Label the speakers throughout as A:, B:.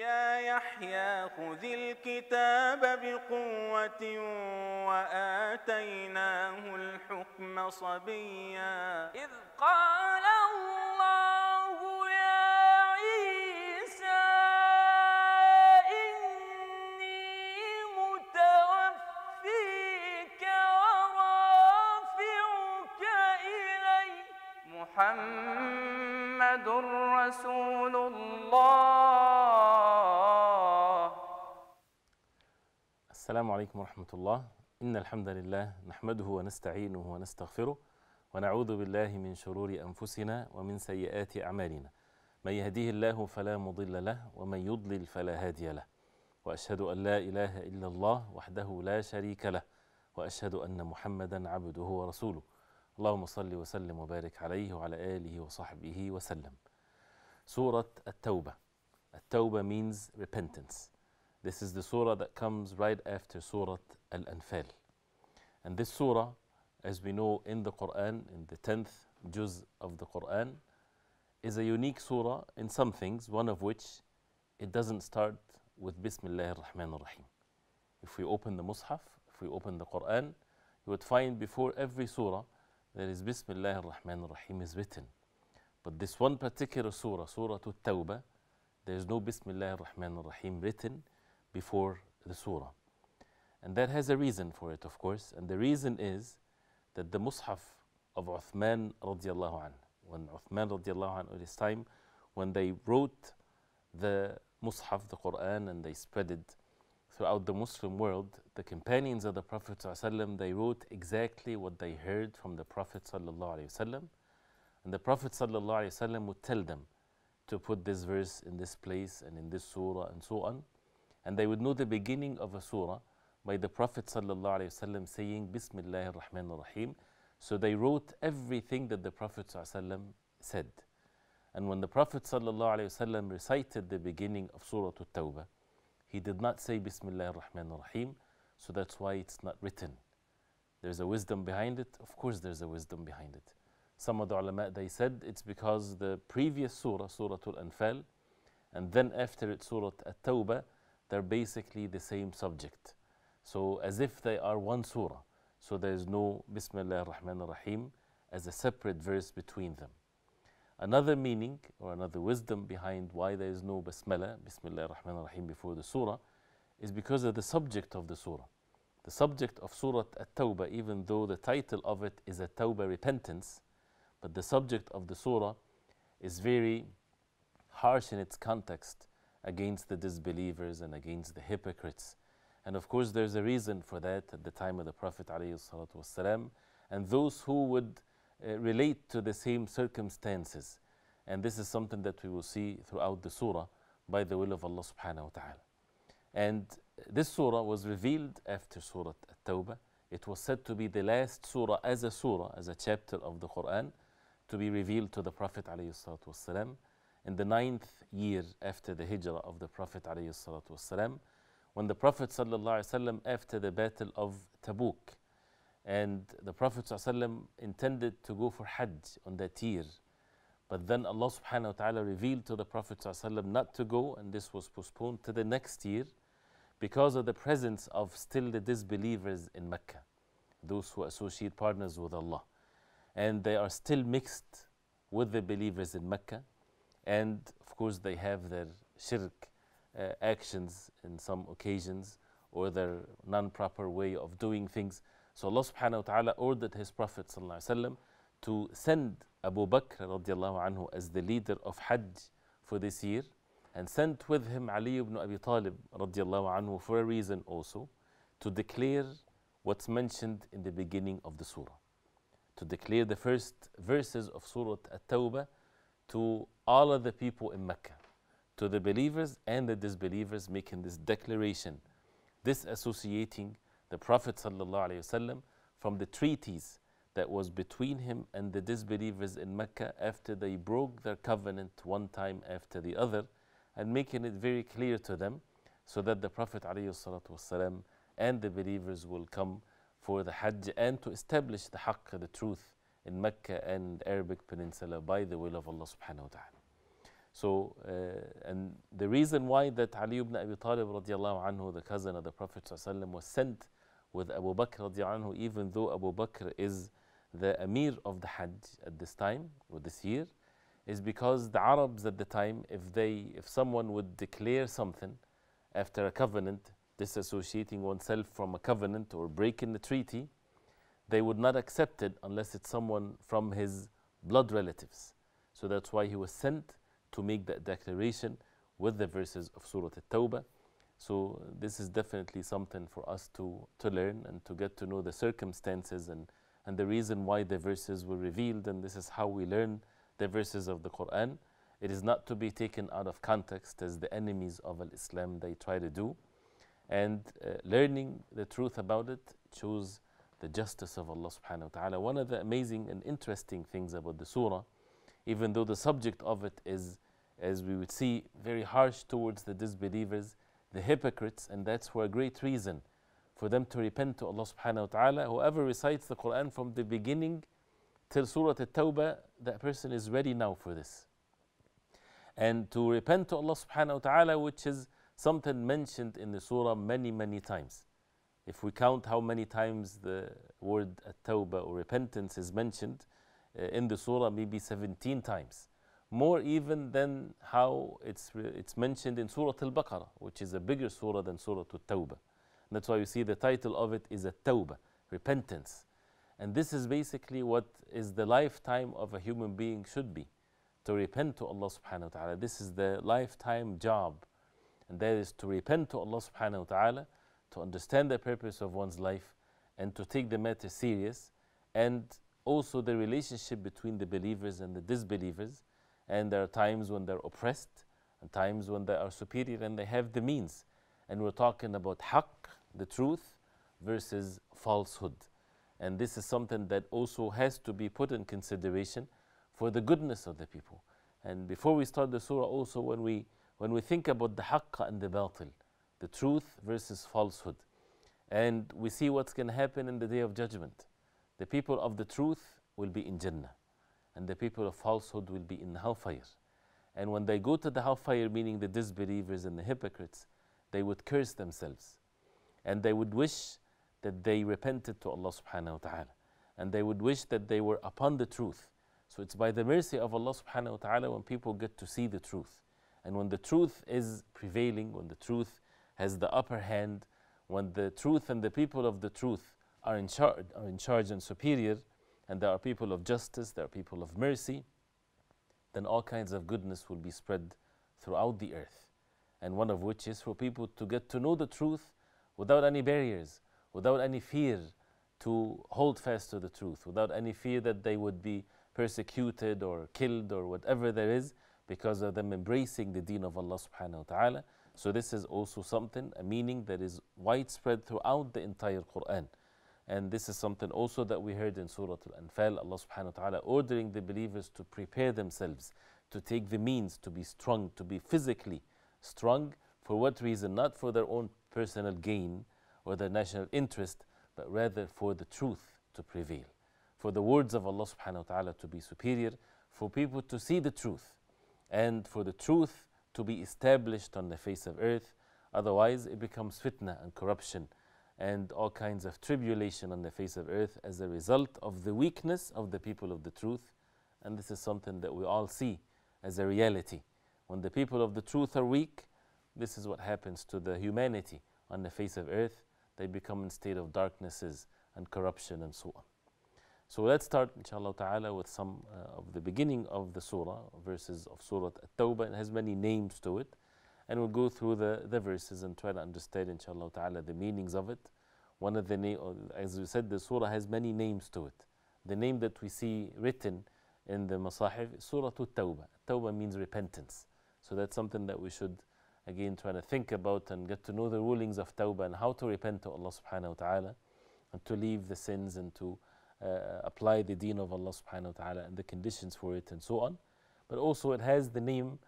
A: يا يحيى خذ الكتاب بقوة وآتيناه الحكم صبيا. إذ قال الله يا عيسى إني متوفيك ورافعك إلي. محمد رسول الله.
B: السلام عليكم ورحمة الله. إن الحمد لله نحمده ونستعينه ونستغفره ونعوذ بالله من شرور أنفسنا ومن سيئات أعمالنا. من يهديه الله فلا مضل له ومن يضلل فلا هادي له. وأشهد أن لا إله إلا الله وحده لا شريك له. وأشهد أن محمدا عبده ورسوله. اللهم صل وسلم وبارك عليه وعلى آله وصحبه وسلم. سورة التوبة. التوبة means repentance. This is the surah that comes right after Surah Al-Anfal. And this surah, as we know in the Quran, in the 10th juz of the Quran, is a unique surah in some things, one of which it doesn't start with Bismillah ar-Rahman ar-Rahim. If we open the Mus'haf, if we open the Quran, you would find before every surah there is Bismillah ar-Rahman ar-Rahim is written. But this one particular surah, Surah At-Tawbah, there is no Bismillah ar-Rahman ar-Rahim written before the surah. And that has a reason for it, of course. And the reason is that the Mus'haf of Uthman radiallahu anh, when Uthman radiallahu anh at his time, when they wrote the Mus'haf, the Quran, and they spread it throughout the Muslim world, the companions of the Prophet ﷺ, they wrote exactly what they heard from the Prophet wasallam, and the Prophet wasallam would tell them to put this verse in this place and in this surah and so on, and they would know the beginning of a surah by the Prophet wasallam saying Bismillah ar-Rahman ar-Rahim. So they wrote everything that the Prophet ﷺ said. And when the Prophet ﷺ recited the beginning of Surah At-Tawbah, he did not say Bismillah ar-Rahman ar-Rahim, so that's why it's not written. There's a wisdom behind it? Of course there's a wisdom behind it. Some of the ulama, they said it's because the previous surah, Surah Al-Anfal, and then after it, Surah At-Tawbah, they're basically the same subject. So as if they are one surah. So there is no Bismillah ar-Rahman ar-Rahim as a separate verse between them. Another meaning or another wisdom behind why there is no Bismillah, Bismillah ar-Rahman ar-Rahim before the surah is because of the subject of the surah. The subject of Surah At-Tawbah, even though the title of it is At-Tawbah repentance, but the subject of the surah is very harsh in its context against the disbelievers and against the hypocrites. And of course, there's a reason for that at the time of the Prophet and those who would uh, relate to the same circumstances. And this is something that we will see throughout the surah by the will of Allah subhanahu wa ta'ala. And this surah was revealed after Surah At-Tawbah. It was said to be the last surah as a surah, as a chapter of the Quran, to be revealed to the Prophet in the ninth year after the hijrah of the Prophet ﷺ, when the Prophet ﷺ, after the battle of Tabuk, and the Prophet ﷺ intended to go for Hajj on that year. But then Allah subhanahu wa ta'ala revealed to the Prophet ﷺ not to go, and this was postponed to the next year because of the presence of still the disbelievers in Mecca, those who associate partners with Allah. And they are still mixed with the believers in Mecca, and of course they have their shirk uh, actions in some occasions or their non-proper way of doing things. So Allah subhanahu wa ta'ala ordered His Prophet sallallahu to send Abu Bakr anhu as the leader of Hajj for this year and sent with him Ali ibn Abi Talib anhu for a reason also to declare what's mentioned in the beginning of the surah. To declare the first verses of Surah At-Tawbah to all of the people in Mecca, to the believers and the disbelievers, making this declaration, disassociating the Prophet ﷺ from the treaties that was between him and the disbelievers in Mecca after they broke their covenant one time after the other, and making it very clear to them so that the Prophet ﷺ and the believers will come for the Hajj and to establish the haqq, the truth in Mecca and Arabic Peninsula by the will of Allah subhanahu wa ta'ala. So, uh, and the reason why that Ali ibn Abi Talib radiallahu anhu, the cousin of the Prophet ﷺ, was sent with Abu Bakr radiallahu anhu, even though Abu Bakr is the Amir of the Hajj at this time, or this year, is because the Arabs at the time, if they, if someone would declare something after a covenant, disassociating oneself from a covenant or breaking the treaty, they would not accept it unless it's someone from his blood relatives. So that's why he was sent to make that declaration with the verses of Surah At-Tawbah. So this is definitely something for us to, to learn and to get to know the circumstances and, and the reason why the verses were revealed. And this is how we learn the verses of the Quran. It is not to be taken out of context as the enemies of Islam they try to do. And uh, learning the truth about it shows the justice of Allah subhanahu wa ta'ala. One of the amazing and interesting things about the surah even though the subject of it is, as we would see, very harsh towards the disbelievers, the hypocrites, and that's for a great reason for them to repent to Allah subhanahu wa ta'ala. Whoever recites the Quran from the beginning till Surah At-Tawbah, that person is ready now for this. And to repent to Allah subhanahu wa ta'ala, which is something mentioned in the surah many, many times. If we count how many times the word At-Tawbah or repentance is mentioned, uh, in the surah maybe 17 times. More even than how it's, it's mentioned in Surah Al Baqarah, which is a bigger surah than Surah Al Tawbah. That's why you see the title of it is a Tawbah, repentance. And this is basically what is the lifetime of a human being should be to repent to Allah subhanahu wa ta'ala. This is the lifetime job. And that is to repent to Allah subhanahu wa ta'ala, to understand the purpose of one's life, and to take the matter serious, and also the relationship between the believers and the disbelievers. And there are times when they're oppressed, and times when they are superior and they have the means. And we're talking about haqq, the truth, versus falsehood. And this is something that also has to be put in consideration for the goodness of the people. And before we start the surah, also when we, when we think about the haqq and the batil, the truth versus falsehood, and we see what's going to happen in the day of judgment. The people of the truth will be in Jannah, and the people of falsehood will be in hellfire. And when they go to the hellfire, meaning the disbelievers and the hypocrites, they would curse themselves. And they would wish that they repented to Allah subhanahu wa ta'ala. And they would wish that they were upon the truth. So it's by the mercy of Allah subhanahu wa ta'ala when people get to see the truth. And when the truth is prevailing, when the truth has the upper hand, when the truth and the people of the truth are in, charge, are in charge and superior, and there are people of justice, there are people of mercy, then all kinds of goodness will be spread throughout the earth. And one of which is for people to get to know the truth without any barriers, without any fear to hold fast to the truth, without any fear that they would be persecuted or killed or whatever there is because of them embracing the deen of Allah subhanahu wa ta'ala. So this is also something, a meaning that is widespread throughout the entire Quran. And this is something also that we heard in Surah Al-Anfal, Allah subhanahu wa ta'ala ordering the believers to prepare themselves, to take the means to be strong, to be physically strong. For what reason? Not for their own personal gain or their national interest, but rather for the truth to prevail. For the words of Allah subhanahu wa ta'ala to be superior, for people to see the truth, and for the truth to be established on the face of earth. Otherwise, it becomes fitna and corruption and all kinds of tribulation on the face of earth as a result of the weakness of the people of the truth. And this is something that we all see as a reality. When the people of the truth are weak, this is what happens to the humanity on the face of earth. They become in state of darknesses and corruption and so on. So let's start, inshallah ta'ala, with some uh, of the beginning of the surah, verses of Surah At-Tawbah. It has many names to it and we'll go through the, the verses and try to understand, inshallah ta'ala, the meanings of it. One of the name, as we said, the surah has many names to it. The name that we see written in the Masahif is Surah At-Tawbah. Tawbah means repentance. So that's something that we should, again, try to think about and get to know the rulings of Tawbah and how to repent to Allah subhanahu wa ta'ala and to leave the sins and to uh, apply the deen of Allah subhanahu wa ta'ala and the conditions for it and so on. But also it has the name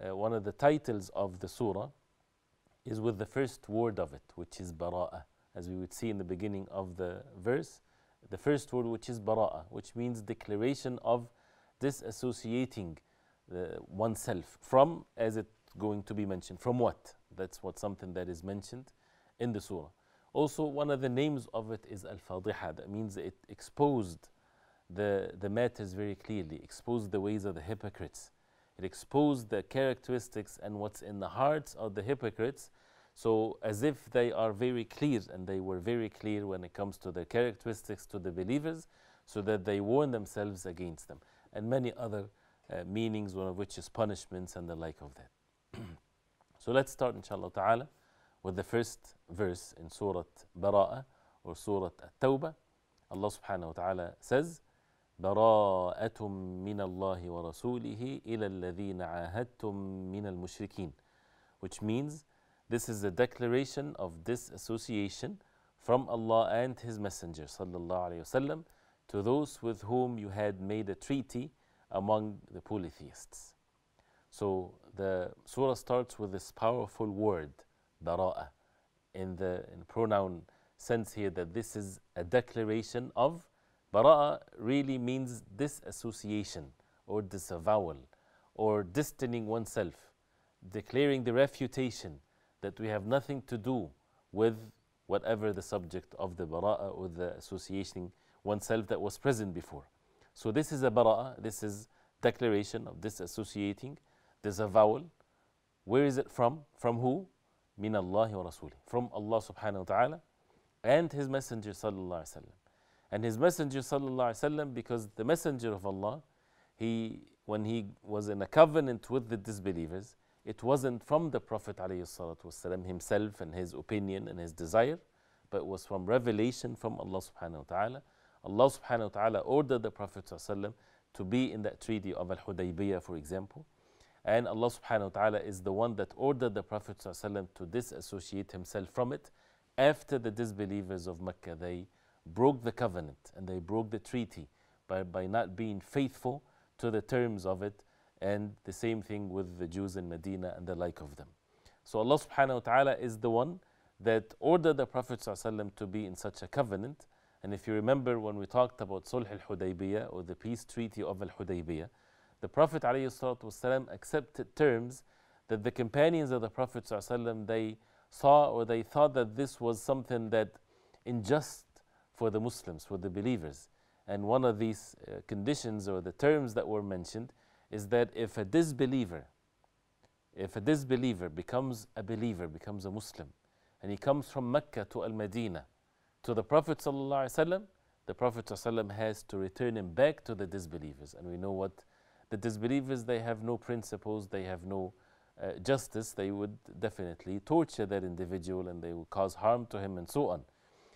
B: uh, one of the titles of the surah is with the first word of it, which is bara'ah, as we would see in the beginning of the verse. The first word, which is bara'ah, which means declaration of disassociating the oneself from as it's going to be mentioned from what that's what something that is mentioned in the surah also one of the names of it is al-fadiha that means it exposed the, the matters very clearly exposed the ways of the hypocrites. It exposed the characteristics and what's in the hearts of the hypocrites. So as if they are very clear and they were very clear when it comes to their characteristics to the believers so that they warn themselves against them and many other uh, meanings, one of which is punishments and the like of that. so let's start, inshallah ta'ala, with the first verse in Surah Bara'ah or Surah At-Tawbah. Allah subhanahu wa ta'ala says, براءة من الله ورسوله إلى الذين عاهدتم من المشركين which means this is a declaration of disassociation from Allah and His Messenger sallallahu alayhi wasallam to those with whom you had made a treaty among the polytheists. So the surah starts with this powerful word, bara'a, in the in pronoun sense here that this is a declaration of bara'a really means disassociation or disavowal or distancing oneself, declaring the refutation that we have nothing to do with whatever the subject of the bara'a or the associating oneself that was present before. So this is a bara'a, this is declaration of disassociating, disavowal. Where is it from? From who? From Allah subhanahu wa ta'ala and His Messenger And His Messenger because the Messenger of Allah, he, when he was in a covenant with the disbelievers, it wasn't from the Prophet ﷺ himself and his opinion and his desire, but it was from revelation from Allah subhanahu wa ta'ala. Allah subhanahu wa ta'ala ordered the Prophet to be in that treaty of Al Hudaybiyah, for example. And Allah subhanahu wa ta'ala is the one that ordered the Prophet ﷺ to disassociate himself from it after the disbelievers of Mecca. They broke the covenant and they broke the treaty by, by not being faithful to the terms of it. And the same thing with the Jews in Medina and the like of them. So Allah subhanahu wa ta'ala is the one that ordered the Prophet ﷺ to be in such a covenant. And if you remember when we talked about Sulh al-Hudaybiyah or the peace treaty of al-Hudaybiyah, the Prophet ﷺ accepted terms that the companions of the Prophet ﷺ, they saw or they thought that this was something that unjust for the Muslims, for the believers. And one of these uh, conditions or the terms that were mentioned is that if a disbeliever, if a disbeliever becomes a believer, becomes a Muslim, and he comes from Mecca to Al Medina, to the Prophet ﷺ, the Prophet ﷺ has to return him back to the disbelievers. And we know what the disbelievers, they have no principles, they have no uh, justice, they would definitely torture that individual and they would cause harm to him and so on.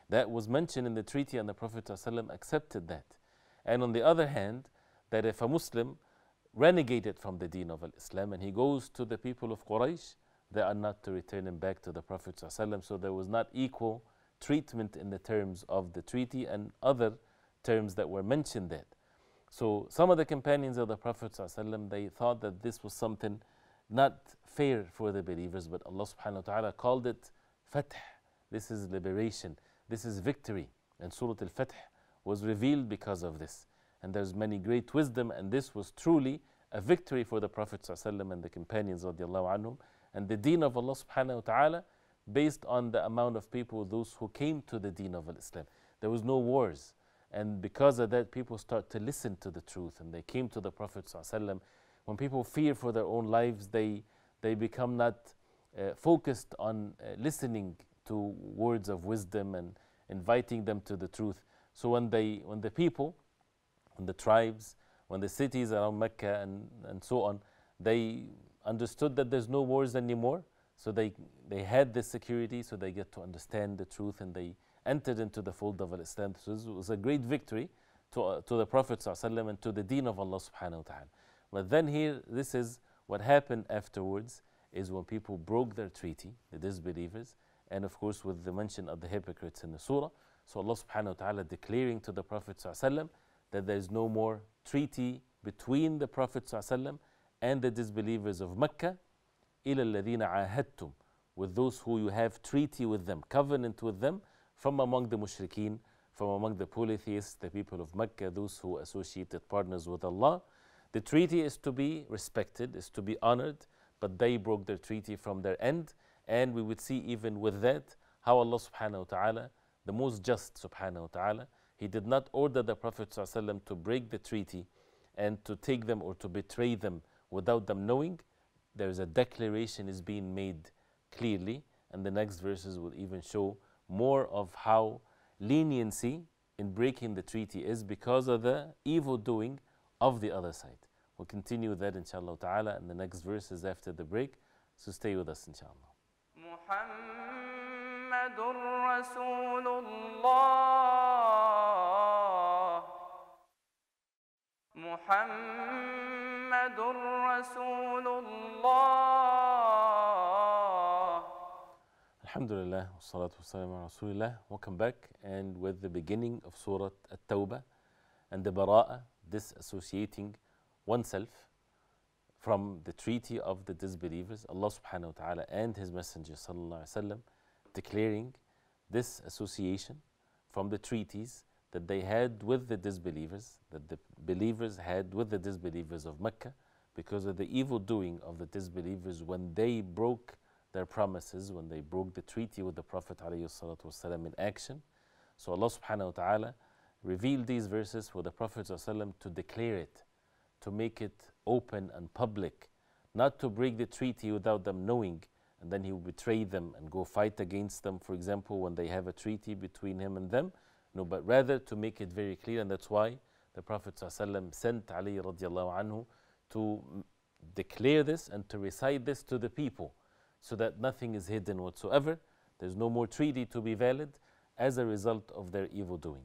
B: That was mentioned in the treaty, and the Prophet ﷺ accepted that. And on the other hand, that if a Muslim renegated from the deen of Islam and he goes to the people of Quraysh, they are not to return him back to the Prophet ﷺ. So there was not equal treatment in the terms of the treaty and other terms that were mentioned there. So some of the companions of the Prophet ﷺ, they thought that this was something not fair for the believers, but Allah subhanahu wa ta'ala called it fath. This is liberation. This is victory. And Surah Al-Fath was revealed because of this. And there's many great wisdom, and this was truly a victory for the Prophet ﷺ and the companions of anhum, and the deen of Allah subhanahu wa ta'ala based on the amount of people, those who came to the deen of Islam. There was no wars. And because of that, people start to listen to the truth and they came to the Prophet. ﷺ. When people fear for their own lives, they, they become not uh, focused on uh, listening to words of wisdom and inviting them to the truth. So when, they, when the people, when the tribes, when the cities around Mecca and, and so on, they understood that there's no wars anymore, so they, they had this security, so they get to understand the truth and they entered into the fold of Islam. So this was a great victory to, uh, to the Prophet ﷺ and to the deen of Allah subhanahu wa ta'ala. But then here, this is what happened afterwards, is when people broke their treaty, the disbelievers, and of course with the mention of the hypocrites in the surah. So Allah subhanahu wa ta'ala declaring to the Prophet ﷺ that there is no more treaty between the Prophet ﷺ and the disbelievers of Mecca إلى الذين عاهدتم with those who you have treaty with them, covenant with them from among the mushrikeen, from among the polytheists, the people of Mecca, those who associated partners with Allah. The treaty is to be respected, is to be honored, but they broke their treaty from their end. And we would see even with that how Allah subhanahu wa ta'ala, the most just subhanahu wa ta'ala, He did not order the Prophet to break the treaty and to take them or to betray them without them knowing. There's a declaration is being made clearly, and the next verses will even show more of how leniency in breaking the treaty is because of the evil doing of the other side. We'll continue that inshallah ta'ala in the next verses after the break. So stay with us inshallah.
A: محمد رسول الله محمد رسول الله
B: Alhamdulillah, wassalatu wassalamu ala Rasulillah. Welcome back, and with the beginning of Surah At-Tawbah and the Bara'ah, disassociating oneself from the treaty of the disbelievers, Allah subhanahu wa ta'ala and His Messenger wasallam declaring this association from the treaties that they had with the disbelievers, that the believers had with the disbelievers of Mecca, because of the evil doing of the disbelievers when they broke their promises, when they broke the treaty with the Prophet ﷺ in action. So Allah subhanahu wa ta'ala revealed these verses for the Prophet ﷺ to declare it, to make it open and public, not to break the treaty without them knowing, and then he will betray them and go fight against them, for example, when they have a treaty between him and them. No, but rather to make it very clear, and that's why the Prophet ﷺ sent Ali radiallahu anhu to mm, declare this and to recite this to the people so that nothing is hidden whatsoever. There's no more treaty to be valid as a result of their evil doing.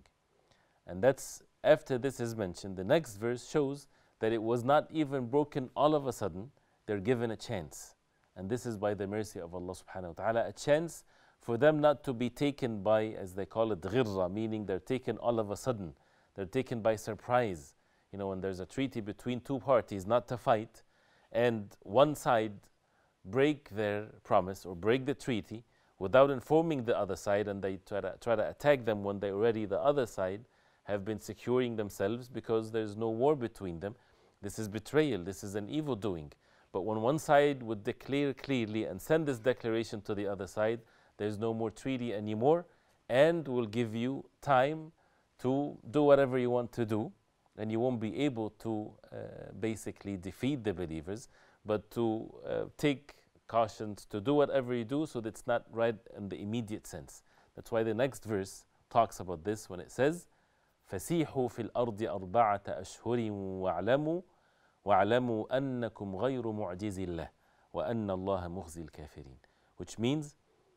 B: And that's after this is mentioned, the next verse shows that it was not even broken all of a sudden, they're given a chance. And this is by the mercy of Allah subhanahu wa ta'ala, a chance for them not to be taken by, as they call it, ghirra, meaning they're taken all of a sudden. They're taken by surprise. You know, when there's a treaty between two parties not to fight, and one side break their promise or break the treaty without informing the other side, and they try to, try to attack them when they already, the other side, have been securing themselves because there's no war between them. This is betrayal, this is an evil doing. But when one side would declare clearly and send this declaration to the other side, there's no more treaty anymore, and will give you time to do whatever you want to do, and you won't be able to uh, basically defeat the believers, but to uh, take cautions to do whatever you do so that it's not right in the immediate sense. That's why the next verse talks about this when it says, فسيحوا في الأرض أربعة أشهر واعلموا واعلموا أنكم غير معجز الله وأن الله مخزي الكافرين which means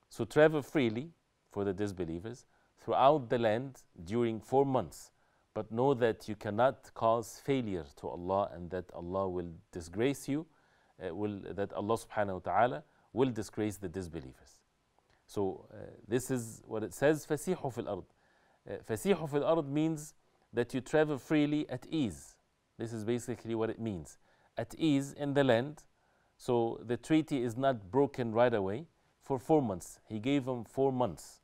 B: so travel freely for the disbelievers throughout the land during four months but know that you cannot cause failure to Allah and that Allah will disgrace you uh, will, that Allah subhanahu wa ta'ala will disgrace the disbelievers so uh, this is what it says فسيحوا في الأرض uh, فسيحوا في الأرض means that you travel freely at ease this is basically what it means. At ease in the land, so the treaty is not broken right away for four months. He gave them four months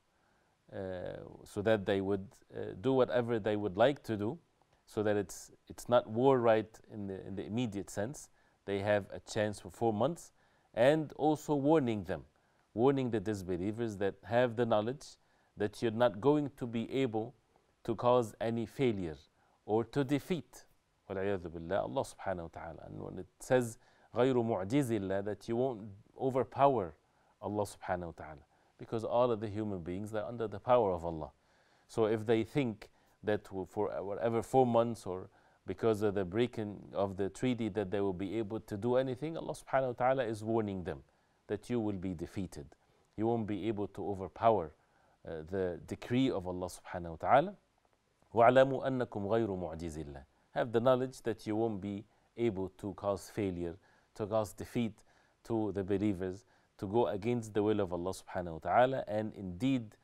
B: uh, so that they would uh, do whatever they would like to do, so that it's, it's not war right in the, in the immediate sense. They have a chance for four months, and also warning them, warning the disbelievers that have the knowledge that you're not going to be able to cause any failure or to defeat والعياذ بالله Allah subhanahu wa ta'ala and when it says غير معجز الله that you won't overpower Allah subhanahu wa ta'ala because all of the human beings are under the power of Allah so if they think that for whatever four months or because of the breaking of the treaty that they will be able to do anything Allah subhanahu wa ta'ala is warning them that you will be defeated you won't be able to overpower uh, the decree of Allah subhanahu wa ta'ala وَاعْلَمُوا أَنَّكُمْ غَيْرُ مُعْجِزِ اللَّهِ have the knowledge that you won't be able to cause failure, to cause defeat to the believers, to go against the will of Allah subhanahu wa ta'ala, and indeed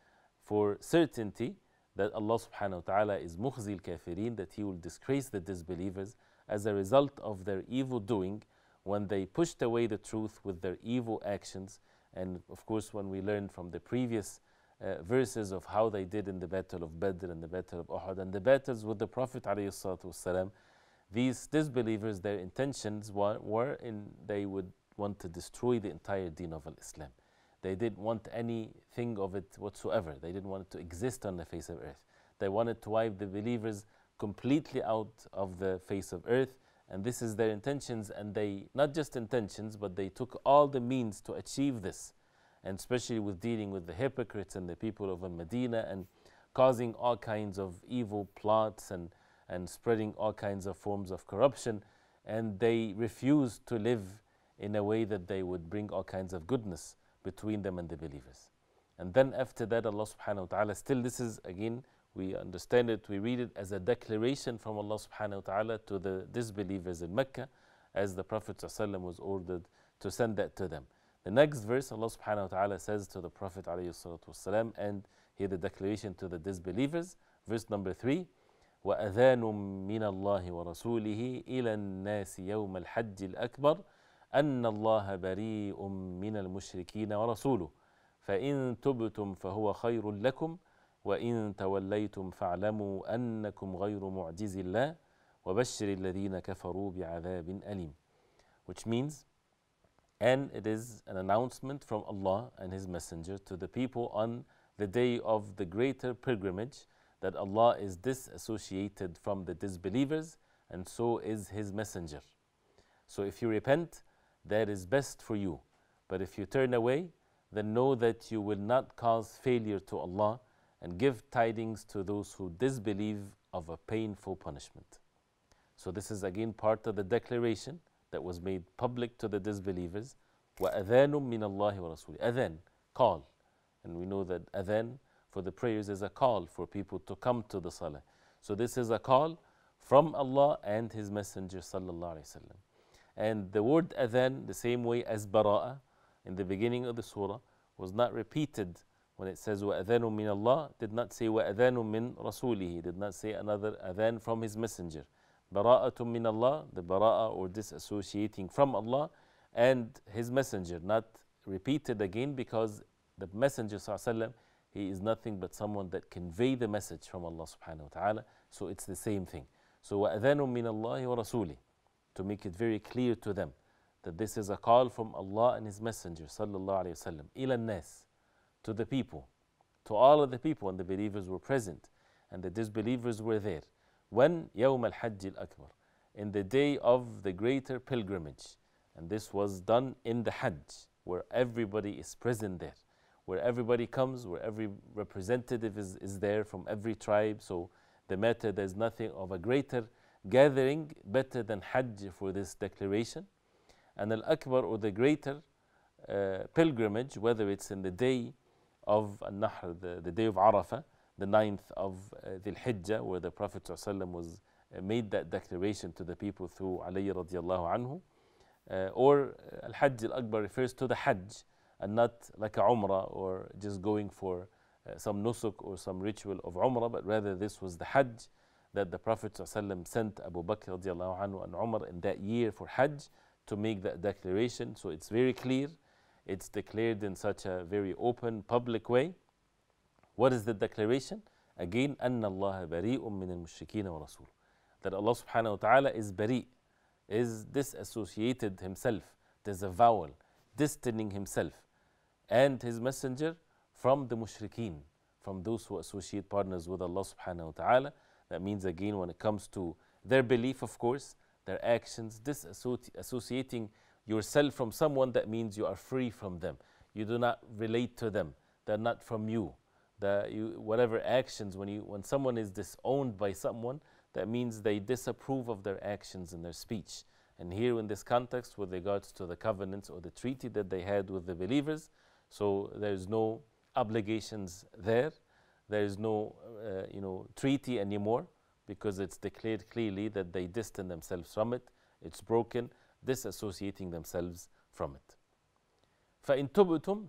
B: for certainty that Allah subhanahu wa ta'ala is mukhzil kafirin, that He will disgrace the disbelievers as a result of their evil doing when they pushed away the truth with their evil actions. And of course, when we learned from the previous uh, verses of how they did in the battle of Badr and the battle of Uhud and the battles with the Prophet والسلام, these disbelievers, their intentions were, were in they would want to destroy the entire deen of Islam. They didn't want anything of it whatsoever. They didn't want it to exist on the face of earth. They wanted to wipe the believers completely out of the face of earth. And this is their intentions. And they, not just intentions, but they took all the means to achieve this. And especially with dealing with the hypocrites and the people of Medina and causing all kinds of evil plots and, and spreading all kinds of forms of corruption. And they refused to live in a way that they would bring all kinds of goodness between them and the believers. And then after that, Allah subhanahu wa ta'ala, still this is again, we understand it, we read it as a declaration from Allah subhanahu wa ta'ala to the disbelievers in Mecca, as the Prophet was ordered to send that to them. The next verse, Allah subhanahu wa ta'ala says to the Prophet والسلام, and here the declaration to the disbelievers, verse number three, وأذان من الله ورسوله إلى الناس يوم الحج الأكبر أن الله بريء من المشركين ورسوله فإن تبتم فهو خير لكم وإن توليتم فاعلموا أنكم غير معجز الله وبشر الذين كفروا بعذاب أليم which means and it is an announcement from Allah and His Messenger to the people on the day of the greater pilgrimage that Allah is disassociated from the disbelievers and so is His Messenger. So if you repent, that is best for you. But if you turn away, then know that you will not cause failure to Allah and give tidings to those who disbelieve of a painful punishment. So, this is again part of the declaration that was made public to the disbelievers. وَأَذَانٌ مِّنَ اللَّهِ وَرَسُولِهِ Adhan, call. And we know that adhan for the prayers is a call for people to come to the salah. So, this is a call from Allah and His Messenger sallallahu alaihi wasallam. And the word adhan, the same way as bara'a in the beginning of the surah, was not repeated when it says وَأَذَانٌ min Allah, did not say وَأَذَانٌ min رَسُولِهِ, did not say another adhan from His Messenger. Bara'atun min Allah, the bara'a or disassociating from Allah and His Messenger, not repeated again because the Messenger sallallahu he is nothing but someone that convey the message from Allah subhanahu wa ta'ala. So it's the same thing. So وَأَذَانٌ مِّنَ اللَّهِ وَرَسُولِهِ to make it very clear to them that this is a call from Allah and His Messenger sallallahu alaihi wasallam nas to the people, to all of the people, and the believers were present, and the disbelievers were there. When Yawm al Hajj al Akbar, in the day of the greater pilgrimage, and this was done in the Hajj, where everybody is present there, where everybody comes, where every representative is, is there from every tribe. So the matter, there's nothing of a greater gathering better than Hajj for this declaration. And Al Akbar or the greater uh, pilgrimage, whether it's in the day of Al Nahr, the, the day of Arafah, the ninth of uh, Hijjah, where the Prophet ﷺ was uh, made that declaration to the people through Ali radiallahu anhu. Uh, or Al Hajj Al Akbar refers to the Hajj and not like a Umrah or just going for uh, some nusuk or some ritual of Umrah, but rather this was the Hajj that the Prophet ﷺ sent Abu Bakr anhu and Umar in that year for Hajj to make that declaration. So it's very clear. It's declared in such a very open, public way. What is the declaration? Again, أن الله بريء من المشركين ورسوله. That Allah subhanahu wa ta'ala is bari, is disassociated himself, disavowal, distancing himself and his messenger from the mushrikeen, from those who associate partners with Allah subhanahu wa ta'ala that means, again, when it comes to their belief, of course, their actions, disassociating yourself from someone, that means you are free from them. You do not relate to them. They're not from you. The, you whatever actions, when, you, when someone is disowned by someone, that means they disapprove of their actions and their speech. And here, in this context, with regards to the covenants or the treaty that they had with the believers, so there's no obligations there there is no uh, you know, treaty anymore because it's declared clearly that they distance themselves from it. It's broken, disassociating themselves from it. فَإِن تُبْتُمْ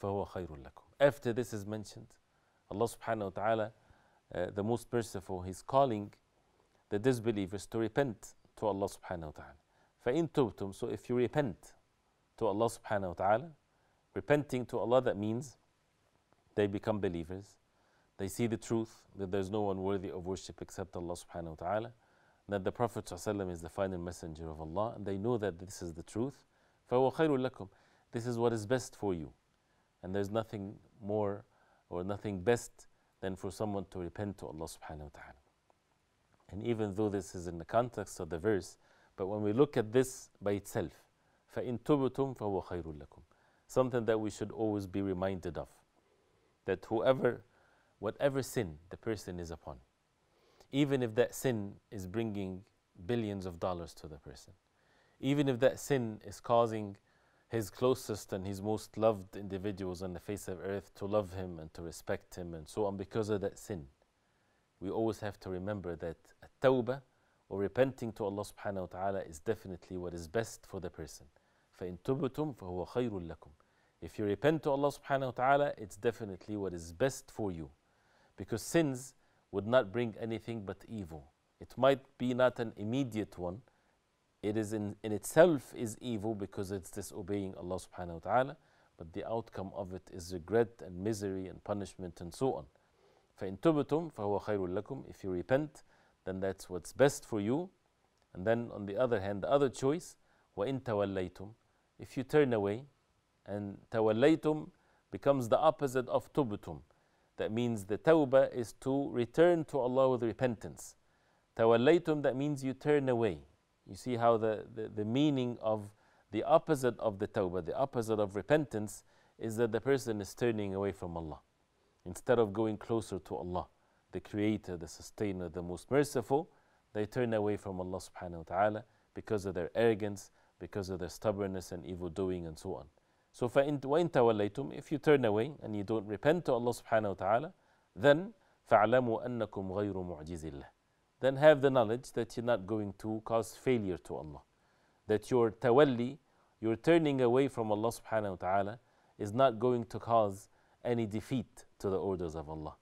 B: فَهُوَ خَيْرٌ لَكُمْ After this is mentioned, Allah subhanahu wa ta'ala, uh, the most merciful, He's calling the disbelievers to repent to Allah subhanahu wa ta'ala. فَإِن تُبْتُمْ So if you repent to Allah subhanahu wa ta'ala, repenting to Allah, that means they become believers. They see the truth that there's no one worthy of worship except Allah subhanahu wa ta'ala. that the Prophet ﷺ is the final messenger of Allah and they know that this is the truth, فَهُوَ خَيْرٌ لَكُمْ This is what is best for you. And there's nothing more or nothing best than for someone to repent to Allah subhanahu wa ta'ala. And even though this is in the context of the verse, but when we look at this by itself, فَإِن تُبْتُمْ فَهُوَ خَيْرٌ لَكُمْ Something that we should always be reminded of. That whoever, whatever sin the person is upon, even if that sin is bringing billions of dollars to the person, even if that sin is causing his closest and his most loved individuals on the face of earth to love him and to respect him and so on because of that sin. We always have to remember that tawbah or repenting to Allah subhanahu wa ta'ala is definitely what is best for the person. فَإِن تُبْتُمْ فَهُوَ خَيْرٌ لَكُمْ If you repent to Allah subhanahu wa ta'ala, it's definitely what is best for you. Because sins would not bring anything but evil. It might be not an immediate one, it is in, in itself is evil because it's disobeying Allah subhanahu wa ta'ala, but the outcome of it is regret and misery and punishment and so on. فَإِن تُبْتُمْ فَهُوَ خَيْرٌ لَكُمْ If you repent, then that's what's best for you. And then on the other hand, the other choice, وَإِن تَوَلَّيْتُمْ If you turn away, and tawallaytum becomes the opposite of tubtum. That means the tawbah is to return to Allah with repentance. Tawallaytum, that means you turn away. You see how the, the, the meaning of the opposite of the tawbah, the opposite of repentance, is that the person is turning away from Allah instead of going closer to Allah, the Creator, the Sustainer, the Most Merciful, they turn away from Allah subhanahu wa ta'ala because of their arrogance, because of their stubbornness and evil doing, and so on. So, فَإِن وَإِن تَوَلَّيْتُمْ If you turn away and you don't repent to Allah subhanahu wa ta'ala, then فَاعْلَمُوا أَنَّكُمْ غَيْرُ مُعْجِزِ اللَّهِ then have the knowledge that you're not going to cause failure to Allah. That your tawalli, your turning away from Allah subhanahu wa ta'ala, is not going to cause any defeat to the orders of Allah.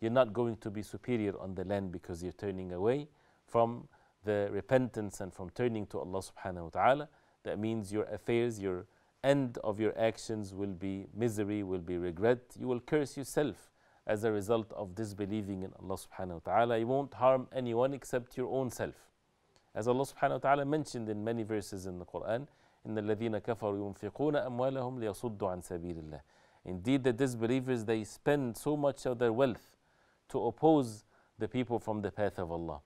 B: You're not going to be superior on the land because you're turning away from the repentance and from turning to Allah subhanahu wa ta'ala. That means your affairs, your end of your actions will be misery, will be regret. You will curse yourself as a result of disbelieving in Allah subhanahu wa ta'ala. You won't harm anyone except your own self. As Allah subhanahu wa ta'ala mentioned in many verses in the Quran, إن الذين كفروا ينفقون أموالهم ليصدوا عن سبيل الله. Indeed, the disbelievers they spend so much of their wealth to oppose the people from the path of Allah.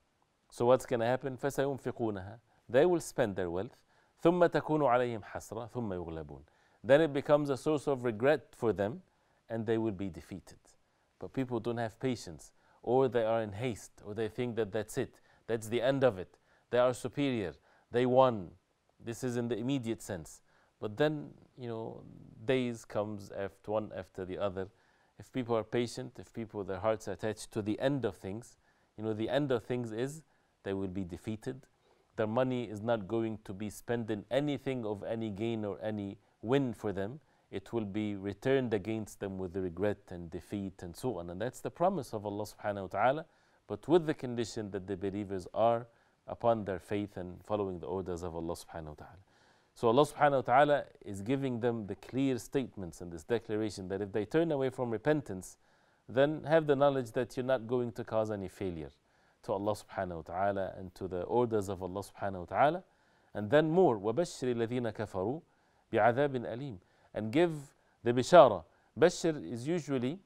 B: So what's going to happen? فسينفقونها. They will spend their wealth. ثم تكون عليهم حسرة ثم يغلبون. Then it becomes a source of regret for them, and they will be defeated. But people don't have patience, or they are in haste, or they think that that's it, that's the end of it. They are superior, they won. This is in the immediate sense. But then, you know, days comes after one after the other. If people are patient, if people their hearts are attached to the end of things, you know, the end of things is they will be defeated. Their money is not going to be spent in anything of any gain or any win for them it will be returned against them with regret and defeat and so on. And that's the promise of Allah subhanahu wa ta'ala, but with the condition that the believers are upon their faith and following the orders of Allah subhanahu wa ta'ala. So Allah subhanahu wa ta'ala is giving them the clear statements and this declaration that if they turn away from repentance, then have the knowledge that you're not going to cause any failure to Allah subhanahu wa ta'ala and to the orders of Allah subhanahu wa ta'ala. And then more, وَبَشِّرِ الَّذِينَ كَفَرُوا بِعَذَابٍ أَلِيمٍ and give the bishara. Bashir is usually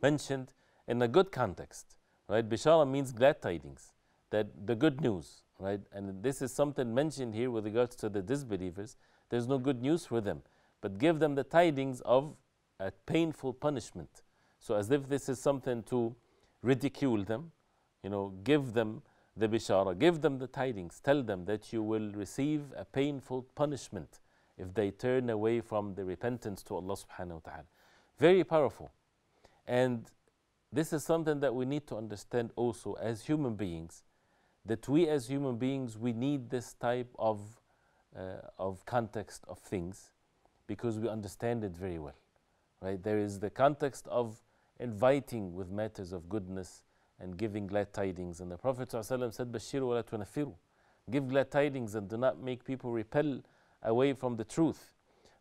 B: mentioned in a good context, right? Bishara means glad tidings, that the good news, right? And this is something mentioned here with regards to the disbelievers. There's no good news for them, but give them the tidings of a painful punishment. So as if this is something to ridicule them, you know, give them the bishara, give them the tidings, tell them that you will receive a painful punishment if they turn away from the repentance to Allah subhanahu wa ta'ala. Very powerful. And this is something that we need to understand also as human beings, that we as human beings, we need this type of, uh, of context of things because we understand it very well. Right? There is the context of inviting with matters of goodness and giving glad tidings. And the Prophet ﷺ said, Bashiru wa la Give glad tidings and do not make people repel away from the truth.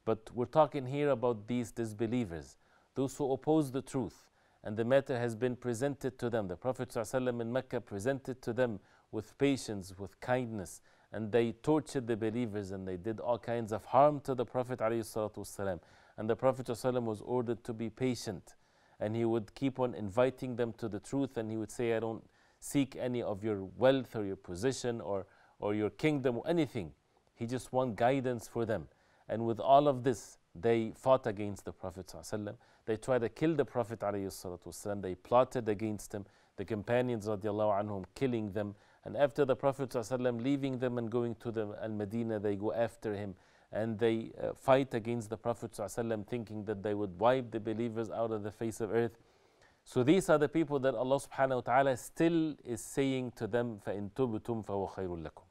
B: But we're talking here about these disbelievers, those who oppose the truth, and the matter has been presented to them. The Prophet ﷺ in Mecca presented to them with patience, with kindness, and they tortured the believers and they did all kinds of harm to the Prophet ﷺ. And the Prophet ﷺ was ordered to be patient. And he would keep on inviting them to the truth and he would say, I don't seek any of your wealth or your position or, or your kingdom or anything. He just want guidance for them. And with all of this, they fought against the Prophet ﷺ. They tried to kill the Prophet ﷺ. They plotted against him. The companions radiallahu anhum killing them. And after the Prophet ﷺ leaving them and going to the Al-Madinah, they go after him and they uh, fight against the Prophet ﷺ thinking that they would wipe the believers out of the face of earth. So these are the people that Allah subhanahu wa ta'ala still is saying to them, فَإِن تُبْتُمْ فَهُوَ خَيْرٌ لَكُمْ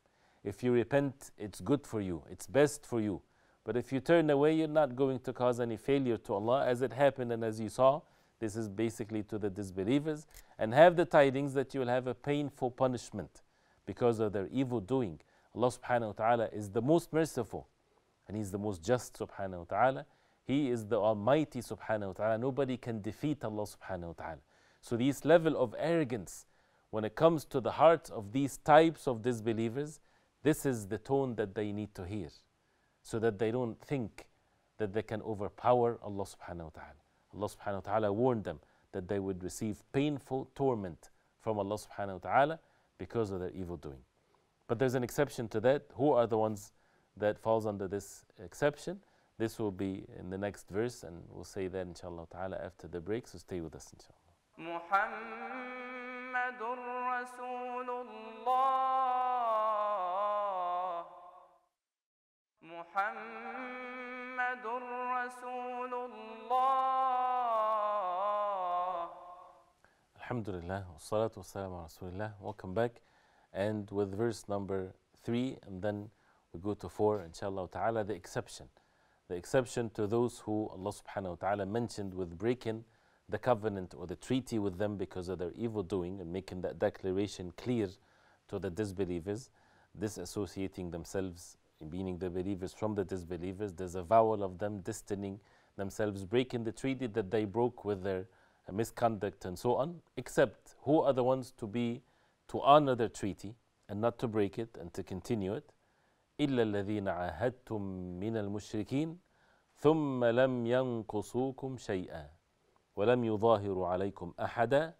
B: If you repent, it's good for you, it's best for you. But if you turn away, you're not going to cause any failure to Allah, as it happened and as you saw. This is basically to the disbelievers. And have the tidings that you will have a painful punishment because of their evil doing. Allah subhanahu wa ta'ala is the most merciful and He's the most just subhanahu wa ta'ala. He is the Almighty subhanahu wa ta'ala. Nobody can defeat Allah subhanahu wa ta'ala. So, this level of arrogance, when it comes to the hearts of these types of disbelievers, this is the tone that they need to hear so that they don't think that they can overpower Allah subhanahu wa ta'ala. Allah subhanahu wa ta'ala warned them that they would receive painful torment from Allah subhanahu wa ta'ala because of their evil doing. But there's an exception to that. Who are the ones that falls under this exception? This will be in the next verse and we'll say that inshallah ta'ala after the break. So stay with us inshallah.
A: محمد رسول الله محمد رسول الله
B: Alhamdulillah, wassalatu wassalamu ala rasulillah. Welcome back. And with verse number three, and then we go to four, inshallah ta'ala, the exception. The exception to those who Allah subhanahu wa ta'ala mentioned with breaking the covenant or the treaty with them because of their evil doing and making that declaration clear to the disbelievers, disassociating themselves, meaning the believers from the disbelievers. There's a vowel of them distancing themselves, breaking the treaty that they broke with their misconduct and so on, except who are the ones to be to honor their treaty and not to break it and to continue it. إلا الذين عاهدتم من المشركين ثم لم ينقصوكم شيئا ولم يظاهروا عليكم أحدا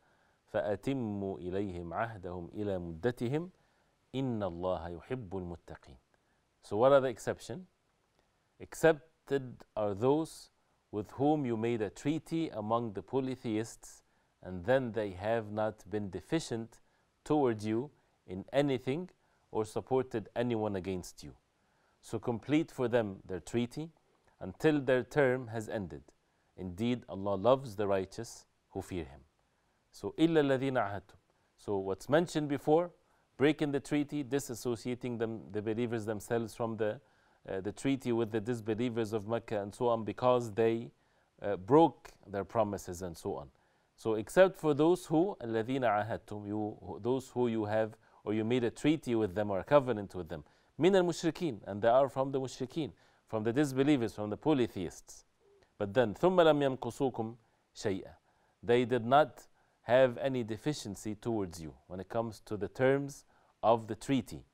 B: فأتموا إليهم عهدهم إلى مدتهم إن الله يحب المتقين So what are the exception? Accepted are those with whom you made a treaty among the polytheists and then they have not been deficient towards you in anything or supported anyone against you. So complete for them their treaty until their term has ended. Indeed, Allah loves the righteous who fear Him. So, إِلَّا الَّذِينَ عَهَدتُم. So, what's mentioned before, breaking the treaty, disassociating them, the believers themselves from the, uh, the treaty with the disbelievers of Mecca and so on because they uh, broke their promises and so on. So, except for those who, الَّذِينَ عَهَدتُم, you, those who you have or you made a treaty with them or a covenant with them. Min al mushrikeen, and they are from the mushrikeen, from the disbelievers, from the polytheists. But then, ثُمَّ لَمْ يَمْقُصُوكُمْ شَيْئًا They did not have any deficiency towards you when it comes to the terms of the treaty.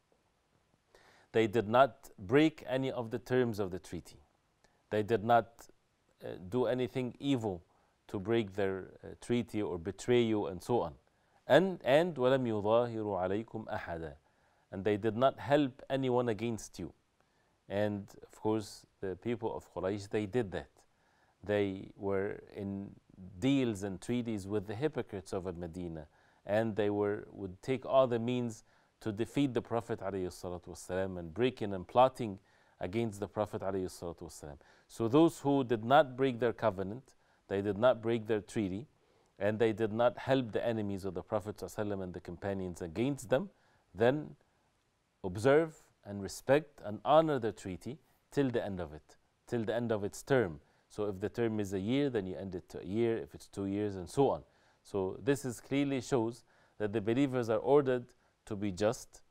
B: They did not break any of the terms of the treaty. They did not uh, do anything evil to break their uh, treaty or betray you and so on. And, and وَلَمْ يُظَاهِرُوا عَلَيْكُمْ أَحَدًا And they did not help anyone against you. And of course, the people of Quraysh, they did that. They were in deals and treaties with the hypocrites of Medina, and they were, would take all the means to defeat the Prophet والسلام, and breaking and plotting against the Prophet. والسلام. So, those who did not break their covenant, they did not break their treaty, and they did not help the enemies of the Prophet and the companions against them, then observe and respect and honor the treaty till the end of it, till the end of its term. So if the term is a year, then you end it to a year, if it's two years, and so on. So this is clearly shows that the believers are ordered to be just,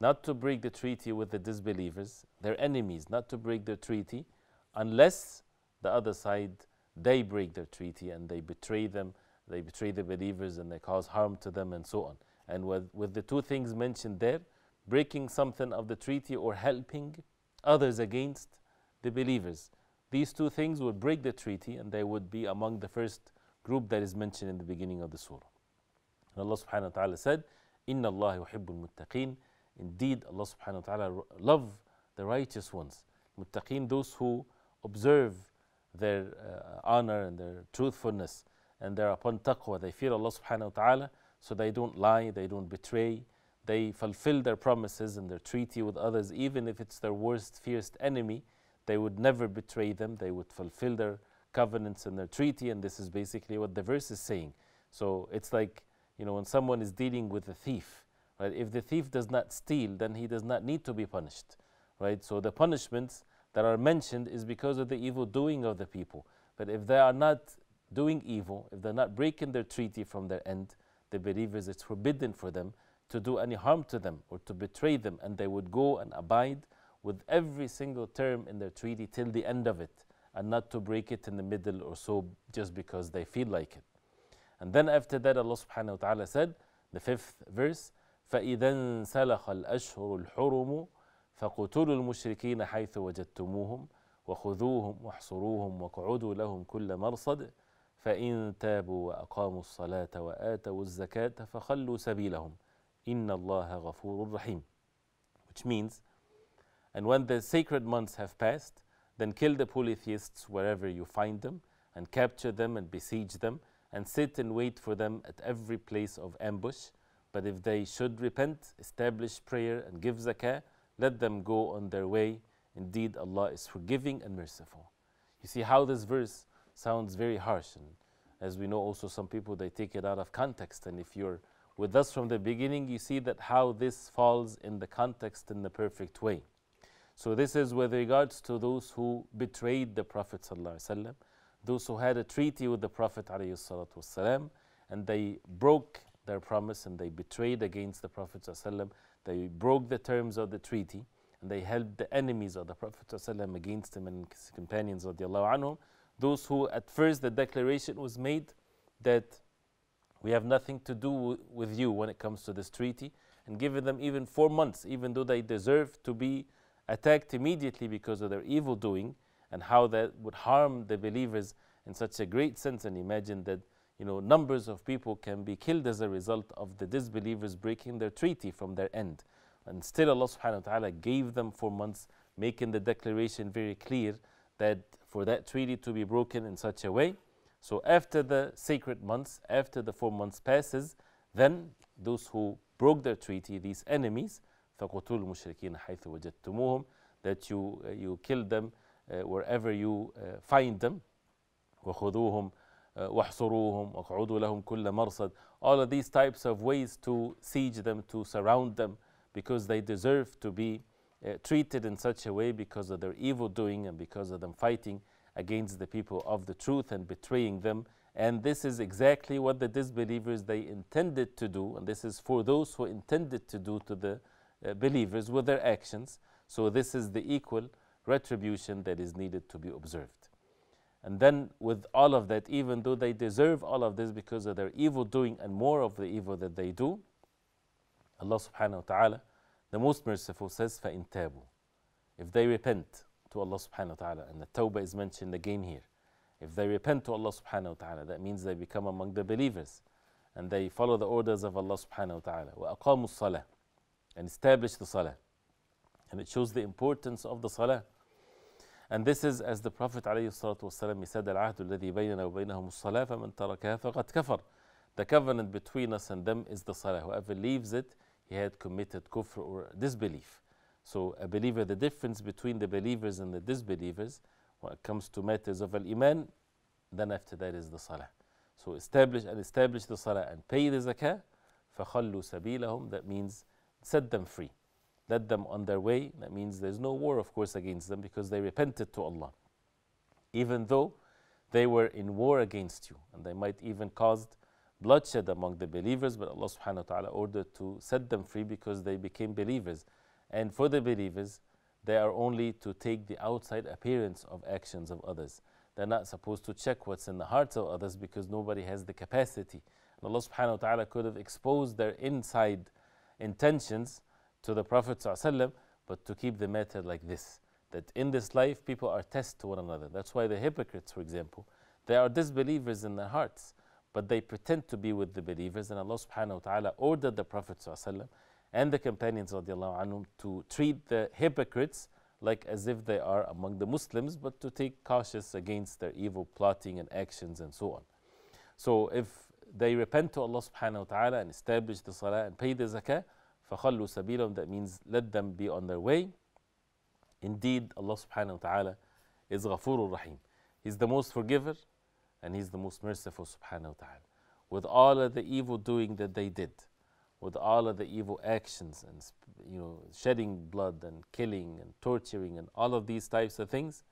B: not to break the treaty with the disbelievers, their enemies, not to break the treaty, unless the other side they break their treaty and they betray them they betray the believers and they cause harm to them and so on. And with, with the two things mentioned there, breaking something of the treaty or helping others against the believers. These two things would break the treaty and they would be among the first group that is mentioned in the beginning of the surah. And Allah subhanahu wa ta'ala said, Inna Allah yuhibbul muttaqeen. Indeed, Allah subhanahu wa ta'ala love the righteous ones. Muttaqeen, those who observe their uh, honor and their truthfulness and they're upon taqwa. They fear Allah subhanahu wa ta'ala so they don't lie, they don't betray, they fulfill their promises and their treaty with others, even if it's their worst, fierce enemy. They would never betray them, they would fulfill their covenants and their treaty, and this is basically what the verse is saying. So it's like, you know, when someone is dealing with a thief, right? If the thief does not steal, then he does not need to be punished, right? So the punishments that are mentioned is because of the evil doing of the people. But if they are not doing evil, if they're not breaking their treaty from their end, the believers, it's forbidden for them to do any harm to them or to betray them, and they would go and abide with every single term in their treaty till the end of it, and not to break it in the middle or so just because they feel like it. And then after that, Allah subhanahu wa ta'ala said, the fifth verse, فإذا انسلخ الأشهر الحرم فقتلوا المشركين حيث وجدتموهم وخذوهم واحصروهم واقعدوا لهم كل مرصد فإن تابوا وأقاموا الصلاة وآتوا الزكاة فخلوا سبيلهم إن الله غفور رحيم which means and when the sacred months have passed then kill the polytheists wherever you find them and capture them and besiege them and sit and wait for them at every place of ambush but if they should repent establish prayer and give zakah let them go on their way indeed Allah is forgiving and merciful you see how this verse sounds very harsh and as we know also some people they take it out of context and if you're with us from the beginning you see that how this falls in the context in the perfect way so this is with regards to those who betrayed the prophet ﷺ, those who had a treaty with the prophet ﷺ, and they broke their promise and they betrayed against the prophet ﷺ. they broke the terms of the treaty and they helped the enemies of the prophet ﷺ against him and his companions radiallahu anhum those who at first the declaration was made that we have nothing to do with you when it comes to this treaty, and given them even four months, even though they deserve to be attacked immediately because of their evil doing and how that would harm the believers in such a great sense. And imagine that you know numbers of people can be killed as a result of the disbelievers breaking their treaty from their end. And still Allah subhanahu wa ta'ala gave them four months, making the declaration very clear that for that treaty to be broken in such a way. So after the sacred months, after the four months passes, then those who broke their treaty, these enemies, فَقُتُلُوا الْمُشْرِكِينَ حَيْثُ وَجَدْتُمُوهُم that you, uh, you kill them uh, wherever you uh, find them. وَخُذُوهُم uh, وَاحْصُرُوهُم وَاقْعُدُوا لَهُمْ كُلَّ مَرْصَدٍ All of these types of ways to siege them, to surround them, because they deserve to be uh, treated in such a way because of their evil doing and because of them fighting against the people of the truth and betraying them. And this is exactly what the disbelievers they intended to do, and this is for those who intended to do to the uh, believers with their actions. So this is the equal retribution that is needed to be observed. And then, with all of that, even though they deserve all of this because of their evil doing and more of the evil that they do, Allah subhanahu wa ta'ala the most merciful says, فَإِن تَابُوا If they repent to Allah subhanahu wa ta'ala, and the tawbah is mentioned again here. If they repent to Allah subhanahu wa ta'ala, that means they become among the believers and they follow the orders of Allah subhanahu wa ta'ala. وَأَقَامُوا الصَّلَاةِ And establish the salah. And it shows the importance of the salah. And this is as the Prophet ﷺ he said, العهد الذي بيننا وبينهم الصلاة فمن تركها فقد كفر. The covenant between us and them is the salah. Whoever leaves it, he had committed kufr or disbelief. So a believer, the difference between the believers and the disbelievers when it comes to matters of al-iman, then after that is the salah. So establish and establish the salah and pay the zakah, فَخَلُّوا سَبِيلَهُمْ That means set them free. Let them on their way. That means there's no war, of course, against them because they repented to Allah. Even though they were in war against you and they might even caused bloodshed among the believers, but Allah subhanahu wa ta'ala ordered to set them free because they became believers. And for the believers, they are only to take the outside appearance of actions of others. They're not supposed to check what's in the hearts of others because nobody has the capacity And Allah subhanahu wa ta'ala could have exposed their inside intentions to the Prophet but to keep the matter like this that in this life people are test to one another. That's why the hypocrites, for example, they are disbelievers in their hearts, but they pretend to be with the believers. And Allah subhanahu wa ta'ala ordered the Prophet ﷺ and the companions radiallahu anhum to treat the hypocrites like as if they are among the Muslims, but to take cautious against their evil plotting and actions and so on. So if they repent to Allah subhanahu wa ta'ala and establish the salah and pay the zakah, فَخَلُّوا سَبِيلًا That means let them be on their way. Indeed, Allah subhanahu wa ta'ala is Ghafurur Rahim. He's the most forgiver and He's the most merciful subhanahu wa ta'ala. With all of the evil doing that they did, with all of the evil actions and you know shedding blood and killing and torturing and all of these types of things,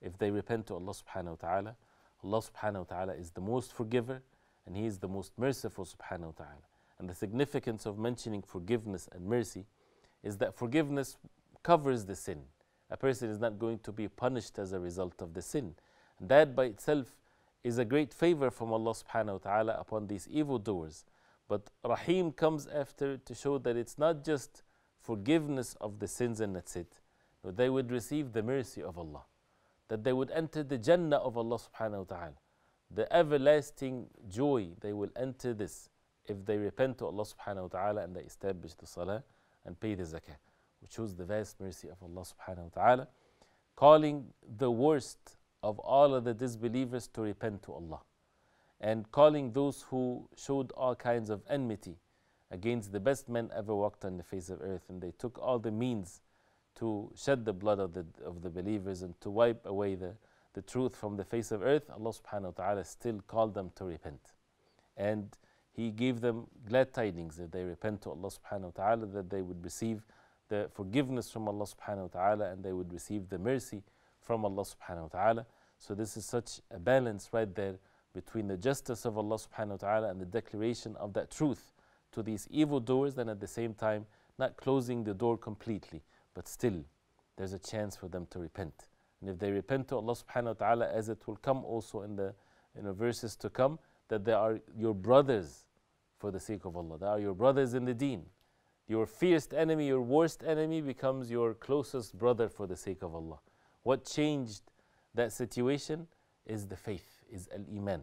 B: if they repent to Allah subhanahu wa ta'ala, Allah subhanahu wa ta'ala is the most forgiver and He is the most merciful subhanahu wa ta'ala. And the significance of mentioning forgiveness and mercy is that forgiveness covers the sin. A person is not going to be punished as a result of the sin. And that by itself is a great favor from Allah subhanahu wa ta'ala upon these evildoers. But Rahim comes after to show that it's not just forgiveness of the sins and that's it. They would receive the mercy of Allah. That they would enter the Jannah of Allah subhanahu wa ta'ala. The everlasting joy, they will enter this if they repent to Allah subhanahu wa ta'ala and they establish the salah and pay the zakah, which shows the vast mercy of Allah subhanahu wa ta'ala, calling the worst of all of the disbelievers to repent to Allah, and calling those who showed all kinds of enmity against the best men ever walked on the face of earth, and they took all the means to shed the blood of the, of the believers and to wipe away the, the truth from the face of earth, Allah subhanahu wa ta'ala still called them to repent. And He gave them glad tidings that they repent to Allah subhanahu wa ta'ala, that they would receive the forgiveness from Allah subhanahu wa ta'ala and they would receive the mercy from Allah subhanahu wa ta'ala. So this is such a balance right there between the justice of Allah subhanahu wa ta'ala and the declaration of that truth to these evil doers, and at the same time not closing the door completely, but still there's a chance for them to repent. And if they repent to Allah subhanahu wa ta'ala, as it will come also in the in verses to come, that they are your brothers for the sake of Allah. They are your brothers in the deen. Your fiercest enemy, your worst enemy becomes your closest brother for the sake of Allah. What changed that situation is the faith, is al iman.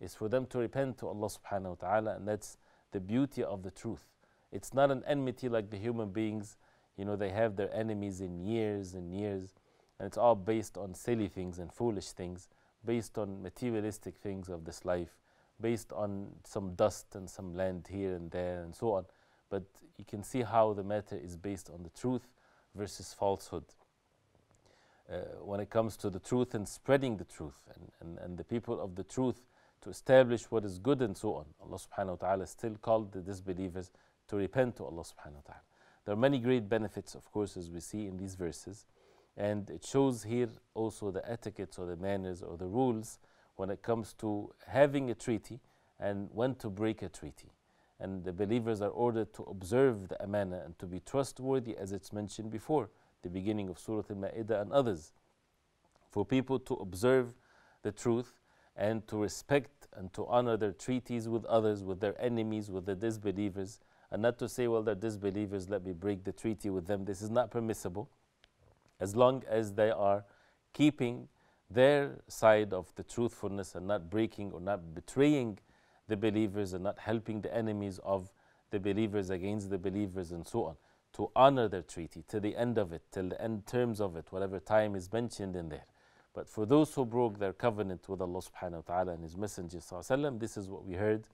B: Is for them to repent to Allah subhanahu wa ta'ala, and that's the beauty of the truth. It's not an enmity like the human beings, you know, they have their enemies in years and years, and it's all based on silly things and foolish things, based on materialistic things of this life, based on some dust and some land here and there, and so on. But you can see how the matter is based on the truth versus falsehood. Uh, when it comes to the truth and spreading the truth and, and, and the people of the truth to establish what is good and so on. Allah subhanahu wa ta'ala still called the disbelievers to repent to Allah subhanahu wa ta'ala. There are many great benefits, of course, as we see in these verses. And it shows here also the etiquettes or the manners or the rules when it comes to having a treaty and when to break a treaty. And the believers are ordered to observe the amana and to be trustworthy, as it's mentioned before, the beginning of Surah Al Ma'idah and others. For people to observe the truth and to respect and to honor their treaties with others, with their enemies, with the disbelievers, and not to say, well, they're disbelievers, let me break the treaty with them. This is not permissible as long as they are keeping their side of the truthfulness and not breaking or not betraying the believers and not helping the enemies of the believers against the believers and so on To honor their treaty to the end of it, till the end terms of it, whatever time is mentioned in there. But for those who broke their covenant with Allah subhanahu wa ta'ala and His Messenger, وسلم, this is what we heard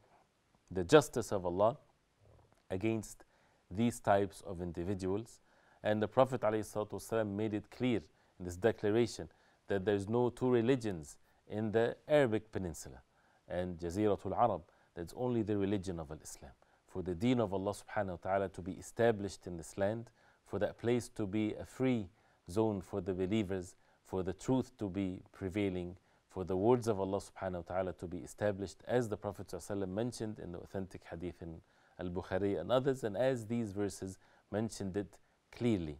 B: the justice of Allah against these types of individuals. And the Prophet ﷺ made it clear in this declaration that there's no two religions in the Arabic Peninsula and Jaziratul Arab. That's only the religion of Islam. For the deen of Allah subhanahu wa ta'ala to be established in this land, for that place to be a free zone for the believers, for the truth to be prevailing, for the words of Allah subhanahu wa ta'ala to be established, as the Prophet mentioned in the authentic hadith in Al Bukhari and others, and as these verses mentioned it clearly.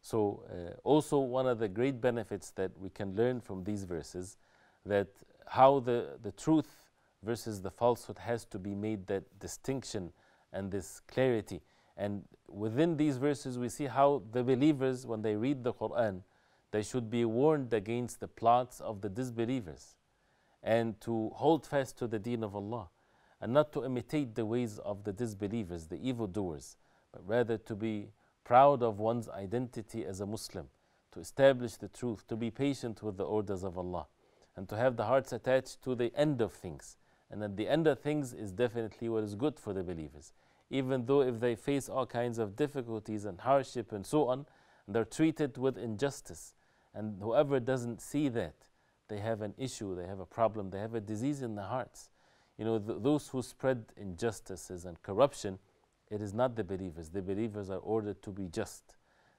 B: So, uh, also one of the great benefits that we can learn from these verses that how the, the truth versus the falsehood has to be made that distinction and this clarity. And within these verses, we see how the believers, when they read the Quran, they should be warned against the plots of the disbelievers and to hold fast to the deen of Allah and not to imitate the ways of the disbelievers, the evildoers, but rather to be proud of one's identity as a Muslim, to establish the truth, to be patient with the orders of Allah, and to have the hearts attached to the end of things. And at the end of things is definitely what is good for the believers. Even though if they face all kinds of difficulties and hardship and so on, they're treated with injustice. And whoever doesn't see that, they have an issue, they have a problem, they have a disease in their hearts. You know, th- those who spread injustices and corruption, it is not the believers. The believers are ordered to be just.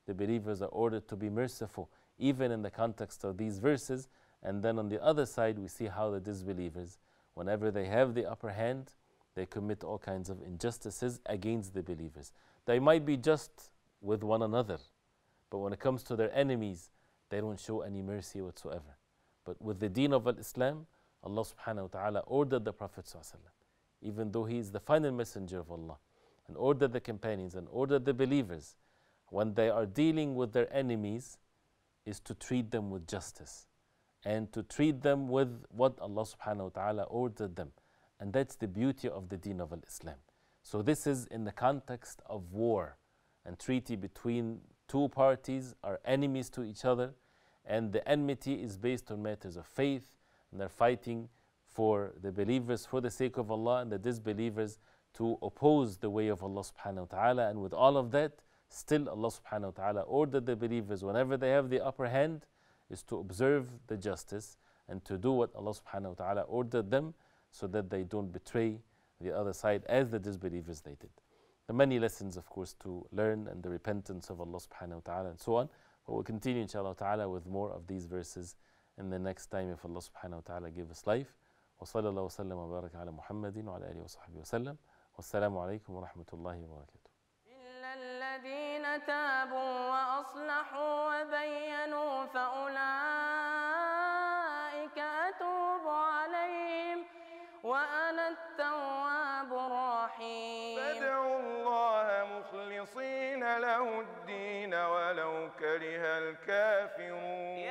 B: The believers are ordered to be merciful, even in the context of these verses. And then on the other side, we see how the disbelievers, whenever they have the upper hand, they commit all kinds of injustices against the believers. They might be just with one another, but when it comes to their enemies, they don't show any mercy whatsoever. But with the deen of Islam, Allah subhanahu wa ta'ala ordered the Prophet even though he is the final messenger of Allah, and ordered the companions and ordered the believers, when they are dealing with their enemies, is to treat them with justice and to treat them with what Allah subhanahu wa ta'ala ordered them. And that's the beauty of the deen of Islam. So this is in the context of war and treaty between two parties are enemies to each other and the enmity is based on matters of faith and they're fighting for the believers for the sake of Allah and the disbelievers to oppose the way of Allah subhanahu wa ta'ala and with all of that still Allah subhanahu wa ta'ala ordered the believers whenever they have the upper hand is to observe the justice and to do what Allah subhanahu wa ta'ala ordered them so that they don't betray the other side as the disbelievers they did. The many lessons of course to learn and the repentance of Allah subhanahu wa ta'ala and so on. But we'll continue inshallah ta'ala with more of these verses in the next time if Allah subhanahu wa ta'ala give us life. وصلى الله وسلم وبارك على محمد وعلى آله وصحبه وسلم والسلام عليكم ورحمة الله وبركاته
A: إلا الذين تابوا وأصلحوا وبينوا فأولئك أتوب عليهم وأنا التواب الرحيم.
C: فادعوا الله مخلصين له الدين ولو كره الكافرون.